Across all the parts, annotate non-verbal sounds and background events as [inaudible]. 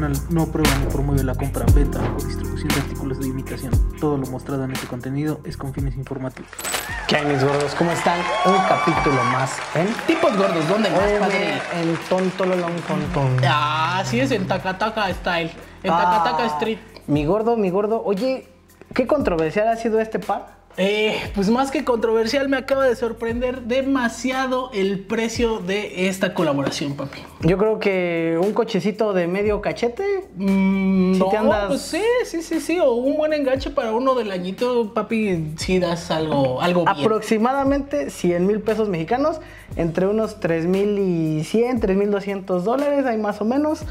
canal no aprueba ni promueve la compra, venta o distribución de artículos de imitación. Todo lo mostrado en este contenido es con fines informativos. ¿Qué hay, mis gordos? ¿Cómo están? Un capítulo más en Tipos gordos, ¿dónde más, padre? en Tontololón con ton. Ah, así es, en Takataka Style. En Ah, Takataka Street. Mi gordo, mi gordo. Oye, ¿qué controversial ha sido este par? Eh, pues más que controversial, me acaba de sorprender demasiado el precio de esta colaboración, papi. Yo creo que un cochecito de medio cachete. Mm, Si no, te andas- pues sí, sí, sí, sí. O un buen enganche para uno del añito, papi, si das algo, algo bien. Aproximadamente 100 mil pesos mexicanos, entre unos 3 mil y 100, 3 mil 200 dólares, hay más o menos.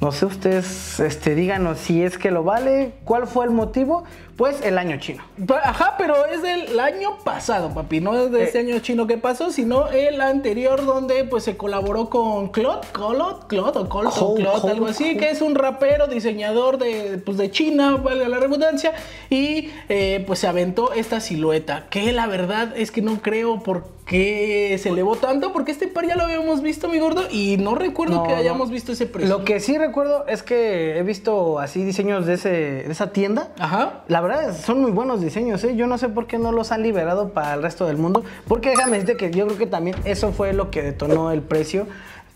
No sé, ustedes este, díganos si es que lo vale, cuál fue el motivo. Pues el año chino. Ajá, pero es del año pasado, papi. No es de este año chino que pasó, sino el anterior donde pues se colaboró con Claude, Claude, Claude o Colt o Col- Claude, algo así, que es un rapero, diseñador de, pues, de China, valga la redundancia, y eh, pues se aventó esta silueta, que la verdad es que no creo por qué se elevó tanto, porque este par ya lo habíamos visto, mi gordo, y no recuerdo No, que no. hayamos visto ese precio. Lo que sí recuerdo es que he visto así diseños de, ese, de esa tienda. Ajá. La verdad son muy buenos diseños, ¿eh? Yo no sé por qué no los han liberado para el resto del mundo. Porque déjame decirte que yo creo que también eso fue lo que detonó el precio.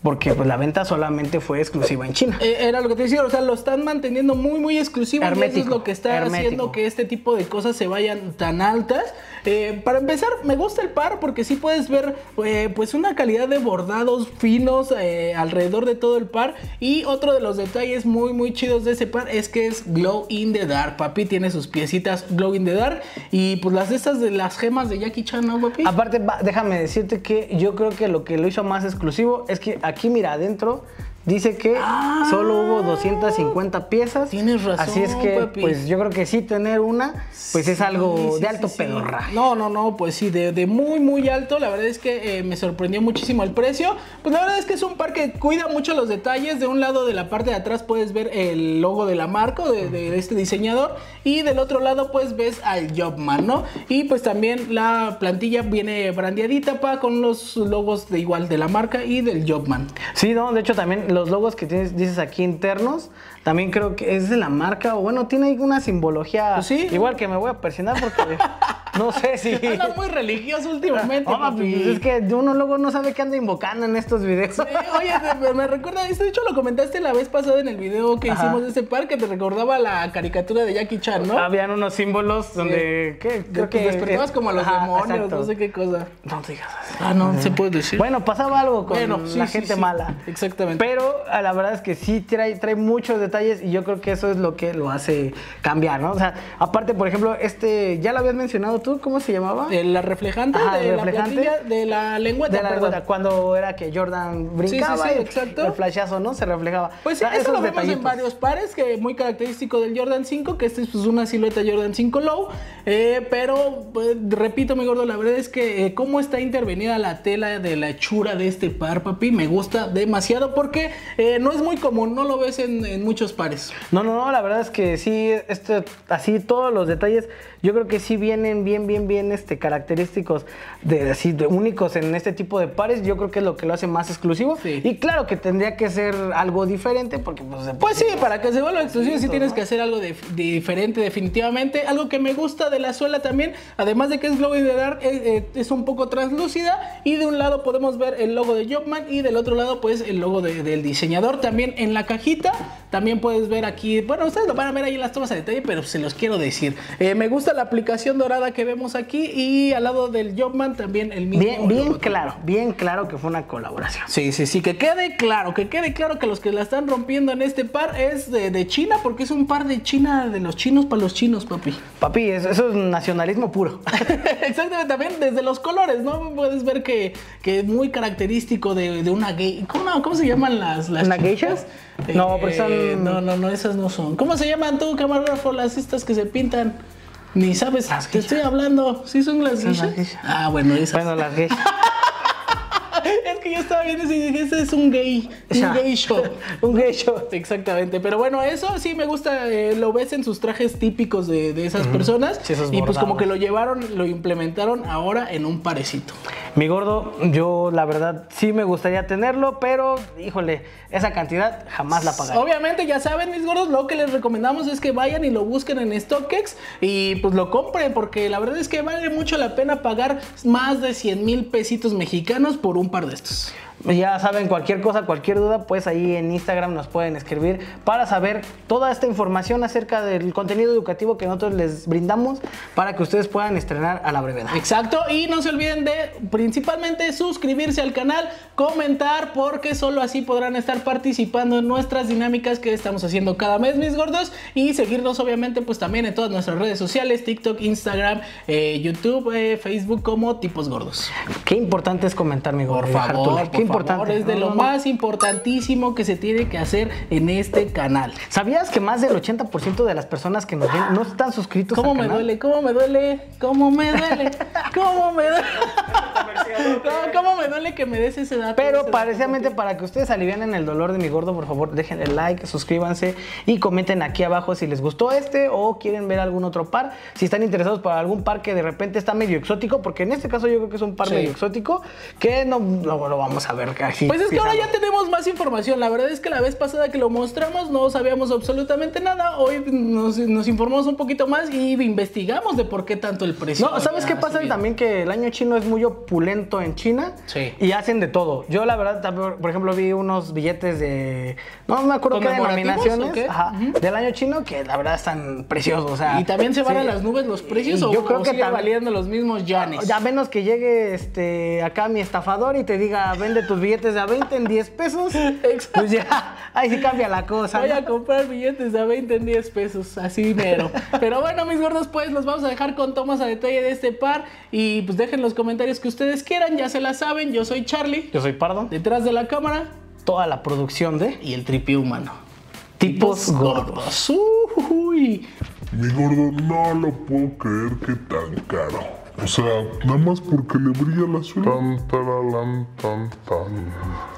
Porque pues la venta solamente fue exclusiva en China. Eh, Era lo que te decía, o sea, lo están manteniendo muy, muy exclusivo. y eso es Hermético, lo que está hermético. haciendo que este tipo de cosas se vayan tan altas. Eh, para empezar, me gusta el par porque sí puedes ver eh, pues una calidad de bordados finos alrededor de todo el par. Y otro de los detalles muy, muy chidos de ese par es que es Glow in the Dark. Papi tiene sus piecitas Glow in the Dark. Y pues las de estas de las gemas de Jackie Chan, ¿no, papi? Aparte, déjame decirte que yo creo que lo que lo hizo más exclusivo es que aquí, mira, adentro dice que Ah. solo hubo 250 piezas. Tienes razón, Así es que, papi. pues yo creo que sí tener una, pues es algo Sí, de alto sí, sí. pedorraje. No, no, no, pues sí, de, de muy, muy alto. La verdad es que eh, me sorprendió muchísimo el precio. Pues la verdad es que es un par que cuida mucho los detalles. De un lado de la parte de atrás puedes ver el logo de la marca, de, de este diseñador. Y del otro lado, pues ves al Jobman, ¿no? Y pues también la plantilla viene brandeadita, pa, con los logos de igual de la marca y del Jobman. Sí, no, de hecho también los logos que tienes, dices aquí internos, también creo que es de la marca, o bueno, tiene una simbología. Pues sí. Igual que me voy a persinar porque [laughs] no sé si. Anda muy religioso últimamente, Oh, papi. pues es que uno luego no sabe qué anda invocando en estos videos. Eh, Oye, me, me recuerda, esto de hecho lo comentaste la vez pasada en el video que Ajá. hicimos de este par, que te recordaba la caricatura de Jackie Chan, ¿no? Habían unos símbolos donde. ¿qué? Creo que despertabas como a los Ajá, demonios, exacto. no sé qué cosa. No digas así. Ah, no, se puede decir. Bueno, pasaba algo con Bueno, sí, la sí, gente sí. mala. Exactamente. Pero a la verdad es que sí trae, trae muchos detalles y yo creo que eso es lo que lo hace cambiar, ¿no? O sea, aparte, por ejemplo, este, ya lo habías mencionado tú, ¿cómo se llamaba? De la reflejante Ajá, de reflejante. la de la lengua de la lengüeta, cuando era que Jordan brincaba sí, sí, y exacto. el flashazo, ¿no? Se reflejaba. Pues sí, O sea, eso lo vemos en varios pares, que muy característico del Jordan 5, que este es pues, una silueta Jordan 5 Low. eh, pero, pues, repito, mi gordo, la verdad es que eh, cómo está intervenida la tela de la hechura de este par, papi, me gusta demasiado porque eh, no es muy común, no lo ves en, en muchos pares. No, no, no, la verdad es que sí, este, así todos los detalles, yo creo que sí vienen bien, bien, bien este, característicos de, así, de únicos en este tipo de pares. Yo creo que es lo que lo hace más exclusivo. Sí. Y claro que tendría que ser algo diferente porque pues, Pues sí, para que se vuelva exclusivo sí tienes que hacer algo de, de diferente definitivamente. Algo que me gusta de la suela también, además de que es in the dark, eh, es un poco translúcida y de un lado podemos ver el logo de Jobman y del otro lado pues el logo de- del diseñador. También en la cajita, también puedes ver aquí, bueno, ustedes lo van a ver ahí en las tomas a detalle, pero se los quiero decir. Eh, me gusta la aplicación dorada que vemos aquí y al lado del Jobman también el mismo. bien, bien claro, bien claro que fue una colaboración. Sí, sí, sí, que quede claro, que quede claro que los que la están rompiendo en este par es de, de China, porque es un par de China, de los chinos para los chinos, papi. Papi, eso, eso es nacionalismo puro. [laughs] Exactamente, también desde los colores, ¿no? Puedes ver que, que es muy característico de, de una gay. ¿Cómo, no? ¿Cómo se llaman las, las ¿Una geisha? chicas? No, Eh, son- No, no, no, esas no son. ¿Cómo se llaman tú, camarógrafo, las estas que se pintan? Ni sabes, Las te estoy hablando. ¿Sí son las geishas. Ah, bueno, esas. Bueno, las geishas. [laughs] que yo estaba viendo y dije, ese es un gay, Ya. [laughs] un gay show. Un geisho. Exactamente, pero bueno, eso sí me gusta, eh, lo ves en sus trajes típicos de, de esas personas Sí, esos y pues como que lo llevaron, lo implementaron ahora en un parecito. Mi gordo, yo la verdad sí me gustaría tenerlo, pero híjole, esa cantidad jamás la pagaré. Obviamente, ya saben, mis gordos, lo que les recomendamos es que vayan y lo busquen en StockX y pues lo compren, porque la verdad es que vale mucho la pena pagar más de 100 mil pesitos mexicanos por un par de estos. Yes. Ya saben, cualquier cosa, cualquier duda, pues ahí en Instagram nos pueden escribir para saber toda esta información acerca del contenido educativo que nosotros les brindamos para que ustedes puedan estrenar a la brevedad. Exacto, y no se olviden de principalmente suscribirse al canal, comentar, porque solo así podrán estar participando en nuestras dinámicas que estamos haciendo cada mes, mis gordos, y seguirnos obviamente pues también en todas nuestras redes sociales, TikTok, Instagram, eh, YouTube, eh, Facebook como Tipos Gordos. Qué importante es comentar, mi gordo. Por favor, por importante. favor, es de No, lo no, no. más importantísimo que se tiene que hacer en este canal. ¿Sabías que más del 80% de las personas que nos ven no están suscritos ¿Cómo al me canal? duele? ¿Cómo me duele? ¿Cómo me duele? ¿Cómo me duele? No, ¿Cómo me duele que me des ese dato? Pero dato. para que ustedes alivianen el dolor de mi gordo, por favor, dejen el like, suscríbanse y comenten aquí abajo si les gustó este o quieren ver algún otro par. Si están interesados por algún par que de repente está medio exótico, porque en este caso yo creo que es un par Sí. medio exótico, que no lo, lo vamos a ver casi. Pues es que ahora ya tenemos más información. La verdad es que la vez pasada que lo mostramos no sabíamos absolutamente nada. Hoy nos, nos informamos un poquito más y investigamos de por qué tanto el precio. No, ¿sabes qué pasa? subido. También que el año chino es muy opulento en China Sí. y hacen de todo. Yo la verdad, también, por ejemplo, vi unos billetes de, no me acuerdo qué ¿Conmemorativos denominaciones, qué? ajá, del año chino que la verdad están preciosos. O sea, ¿Y también se van sí. a las nubes los precios Y o, yo creo o que sigue valiendo los mismos yanes? Ya menos que llegue este acá mi estafador y te diga, vende tus billetes de a 20 en 10 pesos. [laughs] Exacto. Pues ya, ahí sí cambia la cosa. Voy ¿no? a comprar billetes de a 20 en 10 pesos, así dinero. Pero bueno, mis gordos, pues los vamos a dejar con tomas a detalle de este par. Y pues dejen los comentarios que ustedes quieran, ya se la saben. Yo soy Charlie, Yo soy Pardo. detrás de la cámara Toda la producción de y el tripi humano. Tipos Gordos. Uy. Mi gordo, no lo puedo creer que tan caro. O sea, nada más porque le brilla la suela. Tan, taralán, tan, tan.